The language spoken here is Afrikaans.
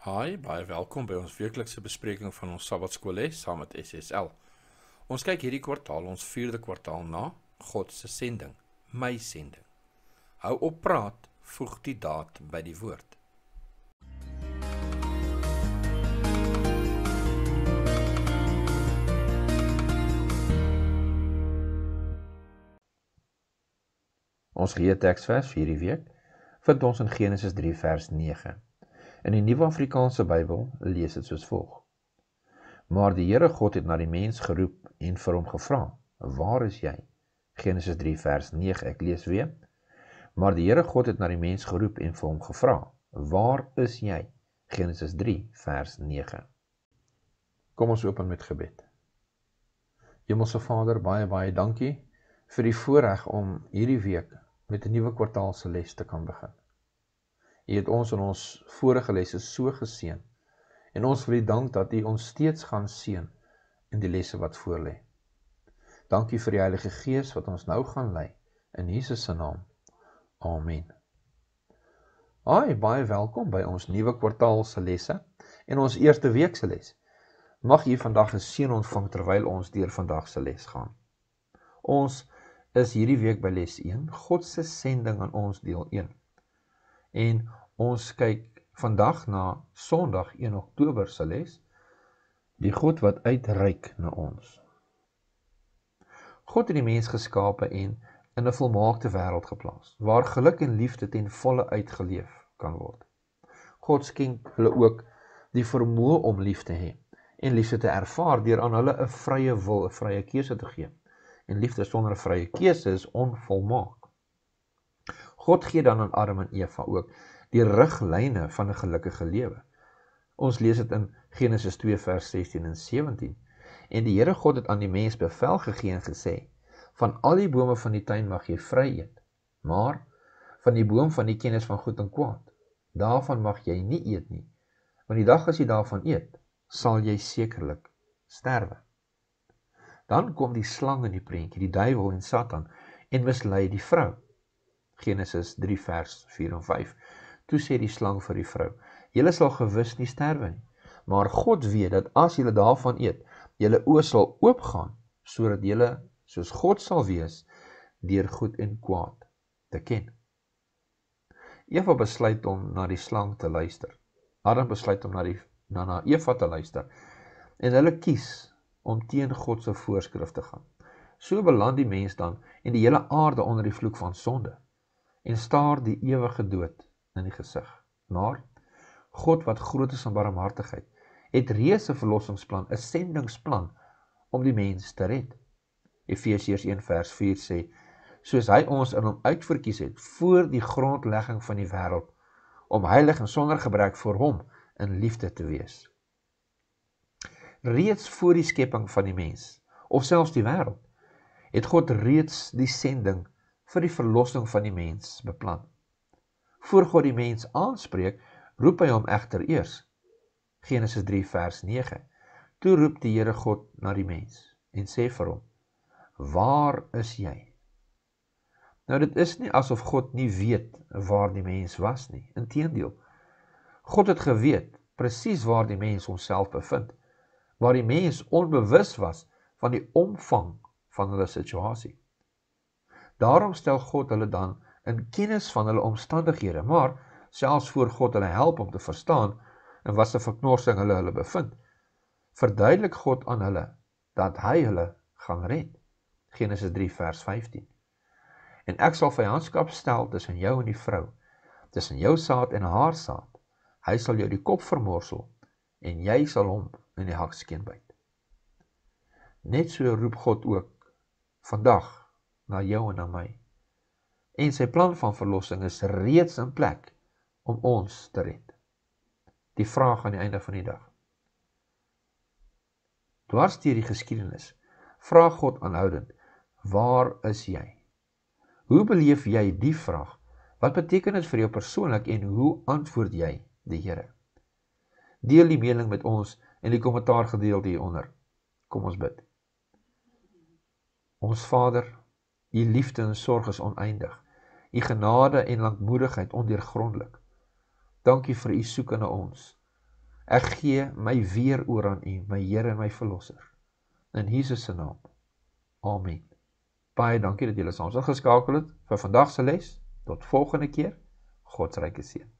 Hi, baie welkom by ons weeklikse bespreking van ons Sabbatskoolles saam met SSL. Ons kyk hierdie kwartaal, ons 4de kwartaal na God se sending, my sending. Hou op praat, voeg die daad by die woord. Ons gee teksvers vir hierdie week vind ons in Genesis 3 vers 9. In die Nuwe Afrikaanse Bybel lees dit soos volg: Maar die Here God het na die mens geroep en vir hom gevra: "Waar is jy?" Genesis 3 vers 9. Ek lees weer. Maar die Here God het na die mens geroep en vir hom gevra: "Waar is jy?" Genesis 3 vers 9. Kom ons open met gebed. Hemelse Vader, baie baie dankie vir die voorreg om hierdie week met 'n nuwe kwartaal se les te kan begin. U het ons in ons vorige lesse so geseën. En ons wil U dank dat U ons steeds gaan seën in die lesse wat voorlê. Dankie vir die Heilige Gees wat ons nou gaan lei in Jesus se naam. Amen. Haai, baie welkom by ons nuwe kwartaal se lesse en ons eerste week se les. Mag u vandag 'n seën ontvang terwyl ons deur vandag se les gaan. Ons is hierdie week by les 1, God se sending aan ons deel 1. En Ons kyk vandag na Sondag 1 Oktober se les. Die God wat uitreik na ons. God het die mens geskape en in 'n volmaakte wêreld geplaas waar geluk en liefde ten volle uitgeleef kan word. God skenk hulle ook die vermoë om lief te hê en liefde te ervaar deur aan hulle 'n vrye wil, 'n vrye keuse te gee. En liefde sonder 'n vrye keuse is onvolmaak. God gee dan aan Adam en Eva ook die riglyne van 'n gelukkige lewe. Ons lees dit in Genesis 2 vers 16 en 17. En die Here God het aan die mens bevel gegee en gesê: "Van al die bome van die tuin mag jy vry eet, maar van die boom van die kennis van goed en kwaad, daarvan mag jy nie eet nie, want die dag as jy daarvan eet, sal jy sekerlik sterwe." Dan kom die slang in die prentjie, die duiwel en Satan en mislei die vrou. Genesis 3 vers 4 en 5. Toe sê die slang vir die vrou: "Julle sal gewis nie sterwe nie, maar God weet dat as julle daarvan eet, julle oë sal oopgaan sodat julle soos God sal wees deur goed en kwaad te ken." Eva besluit om na die slang te luister. Adam besluit om na die na na Eva te luister. En hulle kies om teen God se voorskrif te gaan. So beland die mens dan en die hele aarde onder die vloek van sonde en staar die ewige dood in die gesig. Maar God wat groot is in barmhartigheid, het reeds 'n verlossingsplan, 'n sendingsplan om die mens te red. Efesiërs 1 vers 4 sê: "Soos hy ons in hom uitverkies het voor die grondlegging van die wêreld om heilig en sonder gebrek voor hom in liefde te wees." Reeds voor die skepping van die mens, of selfs die wêreld, het God reeds die sending vir die verlossing van die mens beplan. Voor God die mens aanspreek, roep hy hom egter eers. Genesis 3 vers 9. Toe roep die Here God na die mens en sê vir hom: "Waar is jy?" Nou dit is nie asof God nie weet waar die mens was nie. Inteendeel. God het geweet presies waar die mens homself bevind, waar die mens onbewus was van die omvang van hulle situasie. Daarom stel God hulle dan in kennis van hulle omstandighede, maar selfs voor God hulle help om te verstaan in watter verknorsing hulle hulle bevind, verduidelik God aan hulle dat hy hulle gaan red. Genesis 3 vers 15. En ek sal vyandskap stel tussen jou en die vrou, tussen jou saad en haar saad. Hy sal jou die kop vermorsel en jy sal hom in die hakskeen byt. Net so roep God ook vandag na jou en na my en sy plan van verlossing is reeds in plek om ons te red. Die vraag aan die einde van die dag. Dwars deur die geskiedenis vra God aanhoudend: Waar is jy? Hoe beleef jy die vraag? Wat beteken dit vir jou persoonlik en hoe antwoord jy die Here? Deel die mening met ons in die kommentaar gedeelte hieronder. Kom ons bid. Ons Vader, u liefde en sorg is oneindig. U genade en lankmoedigheid ondeurgrondelik. Dankie vir u soeke na ons. Ek gee my weer oor aan U, my Here en my verlosser. In Jesus se naam. Amen. Baie dankie dat julle saam geskakel het vir vandag se les. Tot volgende keer. God se ryke seën.